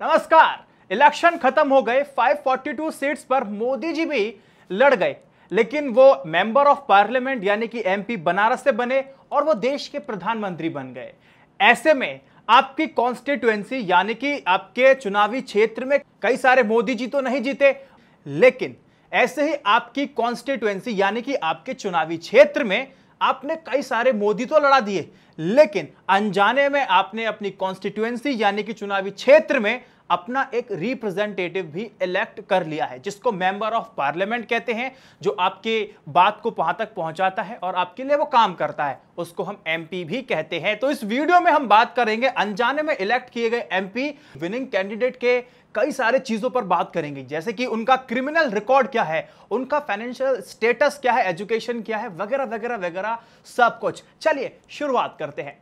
नमस्कार। इलेक्शन खत्म हो गए 542 सीट्स पर मोदी जी भी लड़ गए। लेकिन वो मेंबर ऑफ़ पार्लियामेंट यानी कि एमपी बनारस से बने और वो देश के प्रधानमंत्री बन गए। ऐसे में आपकी कॉन्स्टिट्युएंसी यानी कि आपके चुनावी क्षेत्र में कई सारे मोदी जी तो नहीं जीते, लेकिन ऐसे ही आपकी कॉन्स्टिट्युएंसी यानी कि आपके चुनावी क्षेत्र में आपने कई सारे मोदी तो लड़ा दिए, लेकिन अनजाने में आपने अपनी कॉन्स्टिट्युएंसी यानी कि चुनावी क्षेत्र में अपना एक रिप्रेजेंटेटिव भी इलेक्ट कर लिया है, जिसको मेंबर ऑफ़ पार्लियामेंट कहते हैं, जो आपके बात को वहाँ तक पहुंचाता है और आपके लिए वो काम करता है, उसको हम एमपी भी कहते हैं। तो इस वीडियो में हम बात करेंगे, अनजाने में इलेक्ट किए गए एमपी विनिंग कैंडिडेट के कई सारे चीज़ों पर बात करेंगे। जैसे कि उनका क्रिमिनल रिकॉर्ड क्या है, उनका फाइनेंशियल स्टेटस क्या है एजुकेशन क्या है, वगैरह वगैरह वगैरह सब कुछ। चलिए, शुरुआत करते हैं।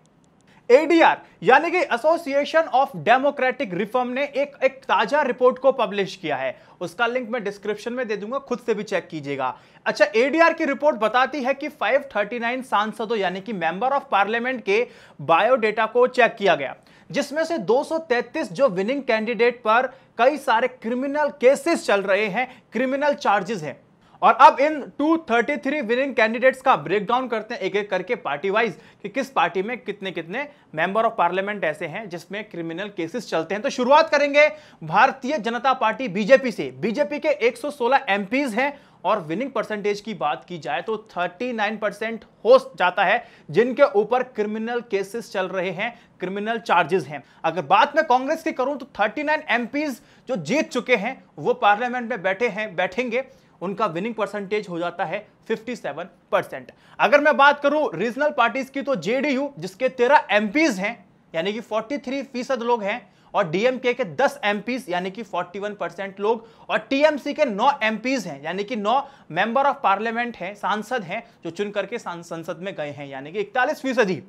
एडीआर यानी कि एसोसिएशन ऑफ़ डेमोक्रेटिक रिफॉर्म ने एक एक ताज़ा रिपोर्ट को पब्लिश किया है। उसका लिंक मैं डिस्क्रिप्शन में दे दूँगा, खुद से भी चेक कीजिएगा। अच्छा एडीआर की रिपोर्ट बताती है कि 539 सांसदों, यानी कि मेंबर ऑफ़ पार्लियामेंट के बायोडेटा को चेक किया गया, जिसमें से 233 जो विनिंग कैंडिडेट पर कई सारे क्रिमिनल केसेस चल रहे हैं क्रिमिनल चार्जेस हैं। और अब इन 233 विनिंग कैंडिडेट्स का ब्रेकडाउन करते हैं एक एक करके पार्टी वाइज कि किस पार्टी में कितने कितने मेंबर ऑफ़ पार्लियामेंट ऐसे हैं जिसमें क्रिमिनल केसेस चलते हैं। तो शुरुआत करेंगे भारतीय जनता पार्टी बीजेपी से। बीजेपी के 116 एमपीज हैं और विनिंग परसेंटेज की बात की जाए तो 39 परसेंट हो जाता है, जिनके ऊपर क्रिमिनल केसेस चल रहे हैं क्रिमिनल चार्जेस हैं। अगर बात मैं कांग्रेस की करूँ तो 39 एमपीज जो जीत चुके हैं, वो पार्लियामेंट में बैठे हैं, बैठेंगे। उनका विनिंग परसेंटेज हो जाता है 57 परसेंट अगर मैं बात करूँ रीजनल पार्टीज़ की तो जेडीयू जिसके 13 एमपीज हैं, यानी कि 43 फ़ीसद लोग हैं, और डीएमके के 10 एमपीज यानी कि 41 परसेंट लोग, और टीएमसी के 9 एमपीज हैं, यानी कि 9 मेंबर ऑफ़ पार्लियामेंट हैं, सांसद हैं, जो चुन करके संसद में गए हैं, यानी कि इकतालीस फ़ीसदी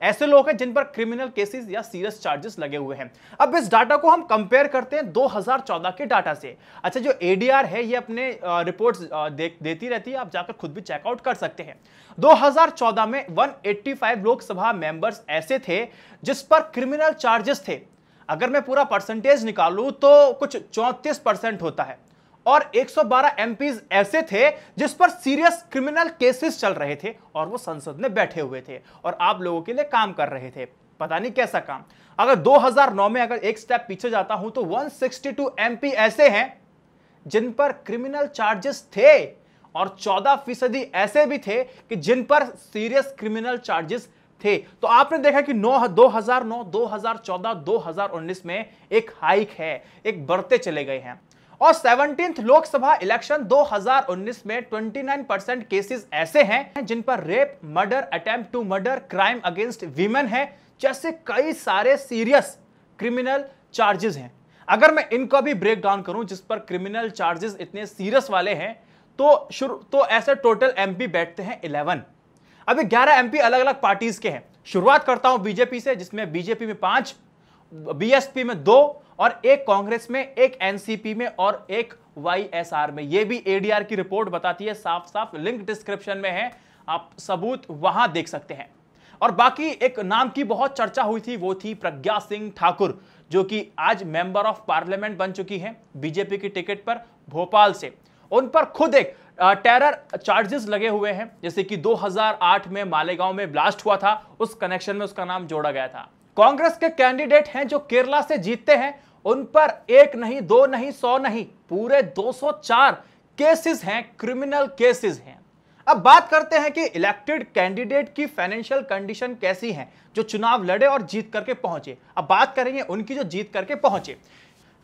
ऐसे लोग हैं जिन पर क्रिमिनल केसेस या सीरियस चार्जेस लगे हुए हैं। अब इस डाटा को हम कंपेयर करते हैं 2014 के डाटा से। अच्छा जो एडीआर है ये अपने रिपोर्ट्स दे, देती रहती है आप जाकर खुद भी चेकआउट कर सकते हैं। 2014 में 185 लोकसभा मेंबर्स ऐसे थे जिस पर क्रिमिनल चार्जेस थे। अगर मैं पूरा परसेंटेज निकालू तो कुछ चौंतीस परसेंट होता है। और 112 एमपीज ऐसे थे जिस पर सीरियस क्रिमिनल केसेस चल रहे थे और वो संसद में बैठे हुए थे और आप लोगों के लिए काम कर रहे थे। पता नहीं कैसा काम। अगर 2009 में अगर एक स्टेप पीछे जाता हूँ तो 162 एमपी ऐसे हैं जिन पर क्रिमिनल चार्जेस थे और 14 फ़ीसदी ऐसे भी थे कि जिन पर सीरियस क्रिमिनल चार्जेस थे। तो आपने देखा कि 9 2009 2014 2019 में एक हाइक है, एक बढ़ते चले गए हैं। और सेवनटीन लोकसभा इलेक्शन 2019 में 29 परसेंट केसेस ऐसे हैं जिन पर rape, murder, attempt to murder, crime against women है, जैसे कई सारे सीरियस क्रिमिनल चार्जेस हैं। अगर मैं इनको भी ब्रेक डाउन करूँ, जिस पर क्रिमिनल चार्जेस इतने सीरियस वाले हैं तो शुरू तो ऐसे टोटल एमपी बैठते हैं 11 अभी 11 एमपी अलग अलग पार्टीज़ के हैं। शुरुआत करता हूँ बीजेपी से, जिसमें बीजेपी में पाँच बीएसपी में दो और एक कांग्रेस में, एक एनसीपी में और एक वाईएसआर में। यह भी एडीआर की रिपोर्ट बताती है साफ़ साफ़ लिंक डिस्क्रिप्शन में है, आप सबूत वहाँ देख सकते हैं। और बाकी एक नाम की बहुत चर्चा हुई थी, वो थी प्रज्ञा सिंह ठाकुर, जो कि आज मेंबर ऑफ़ पार्लियामेंट बन चुकी हैं बीजेपी की टिकट पर भोपाल से। उन पर खुद एक टेरर चार्जेस लगे हुए हैं, जैसे कि 2008 में मालेगांव में ब्लास्ट हुआ था, उस कनेक्शन में उसका नाम जोड़ा गया था। कांग्रेस के कैंडिडेट हैं जो केरला से जीतते हैं, उन पर एक नहीं, दो नहीं, सौ नहीं, पूरे 204 केसेस हैं क्रिमिनल केसेस हैं। अब बात करते हैं कि इलेक्टेड कैंडिडेट की फाइनेंशियल कंडीशन कैसी है, जो चुनाव लड़े और जीत करके पहुँचे। अब बात करेंगे उनकी जो जीत करके पहुँचे।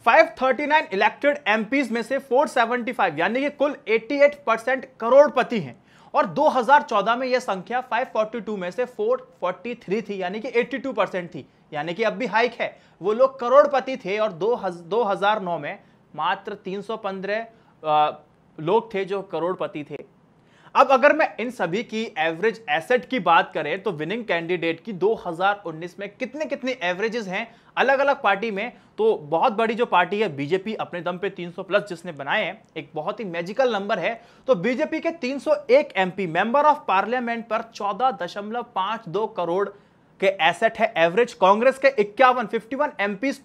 539 इलेक्टेड एमपीज में से 475 यानी कि कुल 88 परसेंट करोड़पति हैं। और 2014 में यह संख्या 542 में से 443 थी यानी कि 82 परसेंट थी यानी कि अब भी हाइक है। वो लोग करोड़पति थे और दो, हज, 2009 में मात्र 315 लोग थे जो करोड़पति थे। अब अगर मैं इन सभी की एवरेज एसेट की बात करें तो विनिंग कैंडिडेट की 2019 में कितने कितने एवरेजेस हैं अलग अलग पार्टी में? तो बहुत बड़ी जो पार्टी है बीजेपी अपने दम पे 300 प्लस जिसने बनाए हैं, एक बहुत ही मैजिकल नंबर है। तो बीजेपी के 301 एमपी मेंबर ऑफ़ पार्लियामेंट पर 14.52 करोड़ के एसेट है एवरेज कांग्रेस के इक्यावन फिफ्टी वन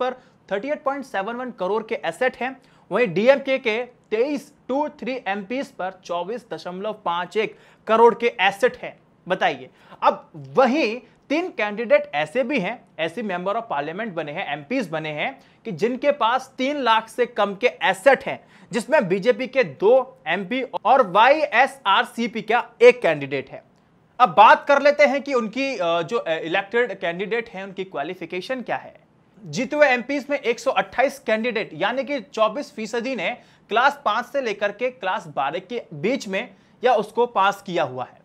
पर 38.71 करोड़ के एसेट हैं। वहीं डीएमके के 23 टू थ्री एमपीज पर 24.51 करोड़ के एसेट हैं। बताइए, अब वहीं तीन कैंडिडेट ऐसे भी हैं, ऐसे मेंबर ऑफ़ पार्लियामेंट बने हैं एमपीज बने हैं, कि जिनके पास तीन लाख से कम के एसेट हैं, जिसमें बीजेपी के दो एमपी और वाईएसआरसीपी का एक कैंडिडेट है। अब बात कर लेते हैं कि उनकी जो इलेक्टेड कैंडिडेट हैं, उनकी क्वालिफिकेशन क्या है। जीते हुए एमपीज में 128 कैंडिडेट, यानी कि 24 फ़ीसदी ने क्लास पाँच से लेकर के क्लास बारह के बीच में या उसको पास किया हुआ है।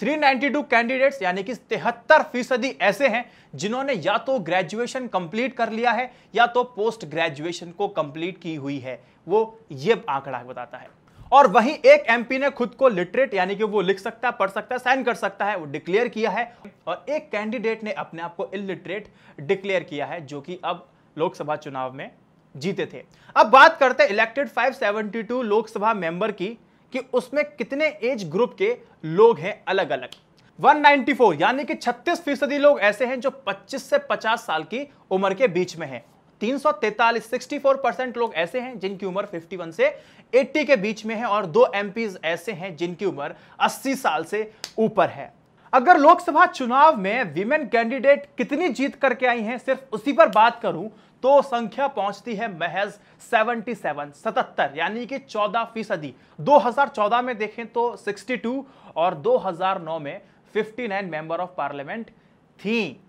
392 कैंडिडेट्स, यानी कि तिहत्तर फ़ीसदी ऐसे हैं जिन्होंने या तो ग्रेजुएशन कंप्लीट कर लिया है या तो पोस्ट ग्रेजुएशन को कंप्लीट की हुई है। वो ये आंकड़ा बताता है। और वहीं एक एमपी ने खुद को लिटरेट यानी कि वो लिख सकता है, पढ़ सकता है साइन कर सकता है, वो डिक्लेयर किया है। और एक कैंडिडेट ने अपने आप को इलिटरेट डिक्लेयर किया है, जो कि अब लोकसभा चुनाव में जीते थे। अब बात करते हैं इलेक्टेड 572 लोकसभा मेंबर की, कि उसमें कितने एज ग्रुप के लोग हैं अलग अलग 194 यानी कि 36 फ़ीसदी लोग ऐसे हैं जो 25 से 50 साल की उम्र के बीच में हैं। 343 64 परसेंट लोग ऐसे हैं जिनकी उम्र 51 से 80 के बीच में है और दो एमपीज ऐसे हैं जिनकी उम्र 80 साल से ऊपर है। अगर लोकसभा चुनाव में विमेन कैंडिडेट कितनी जीत करके आई हैं, सिर्फ़ उसी पर बात करूँ तो संख्या पहुँचती है महज 77 77 यानी कि 14 फ़ीसदी। 2014 में देखें तो 62 और 2009 में 59 मेंबर ऑफ़ पार्लियामेंट थी।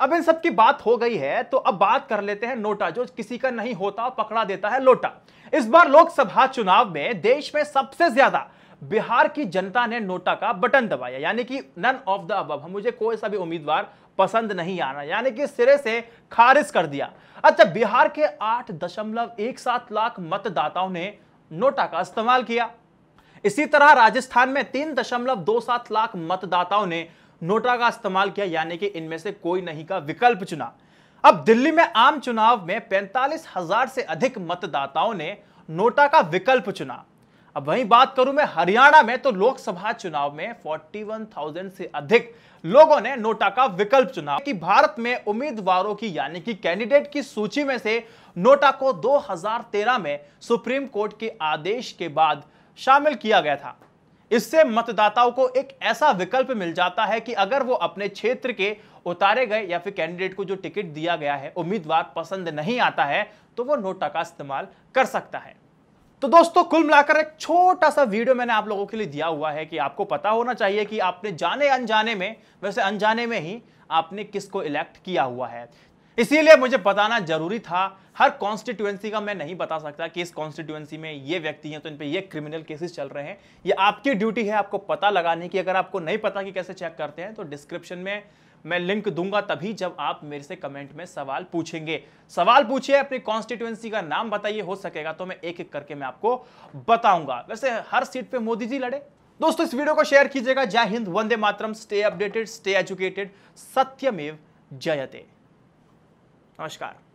अब इन सब की बात हो गई है तो अब बात कर लेते हैं नोटा, जो किसी का नहीं होता पकड़ा देता है लोटा इस बार लोकसभा चुनाव में देश में सबसे ज़्यादा बिहार की जनता ने नोटा का बटन दबाया, यानी कि नन ऑफ़ द अब मुझे कोई सा भी उम्मीदवार पसंद नहीं आना यानी कि सिरे से खारिज कर दिया। अच्छा बिहार के आठ दशमलव एक सात लाख मतदाताओं ने नोटा का इस्तेमाल किया। इसी तरह राजस्थान में तीन दशमलव दो सात लाख मतदाताओं ने नोटा का इस्तेमाल किया यानी कि इनमें से कोई नहीं का विकल्प चुना। अब दिल्ली में आम चुनाव में पैंतालीस हज़ार से अधिक मतदाताओं ने नोटा का विकल्प चुना। अब वहीं बात करूँ मैं हरियाणा में तो लोकसभा चुनाव में 41,000 से अधिक लोगों ने नोटा का विकल्प चुना। कि भारत में उम्मीदवारों की यानी कि कैंडिडेट की सूची में से नोटा को 2013 में सुप्रीम कोर्ट के आदेश के बाद शामिल किया गया था। इससे मतदाताओं को एक ऐसा विकल्प मिल जाता है कि अगर वो अपने क्षेत्र के उतारे गए या फिर कैंडिडेट को जो टिकट दिया गया है, उम्मीदवार पसंद नहीं आता है तो वो नोटा का इस्तेमाल कर सकता है। तो दोस्तों, कुल मिलाकर एक छोटा सा वीडियो मैंने आप लोगों के लिए दिया हुआ है कि आपको पता होना चाहिए कि आपने जाने अनजाने में, वैसे अनजाने में ही आपने किसको इलेक्ट किया हुआ है। इसीलिए मुझे बताना ज़रूरी था। हर कॉन्स्टिट्यूएंसी का मैं नहीं बता सकता कि इस कॉन्स्टिट्यूएंसी में ये व्यक्ति हैं तो इन पे ये क्रिमिनल केसेस चल रहे हैं। ये आपकी ड्यूटी है आपको पता लगाने की। अगर आपको नहीं पता कि कैसे चेक करते हैं तो डिस्क्रिप्शन में मैं लिंक दूँगा, तभी जब आप मेरे से कमेंट में सवाल पूछेंगे। सवाल पूछिए, अपनी कॉन्स्टिट्यूएंसी का नाम बताइए, हो सकेगा तो मैं एक एक करके मैं आपको बताऊँगा। वैसे हर सीट पे मोदी जी लड़े। दोस्तों, इस वीडियो को शेयर कीजिएगा। जय हिंद, वंदे मातरम स्टे अपडेटेड स्टे एजुकेटेड सत्यमेव जयते नमस्कार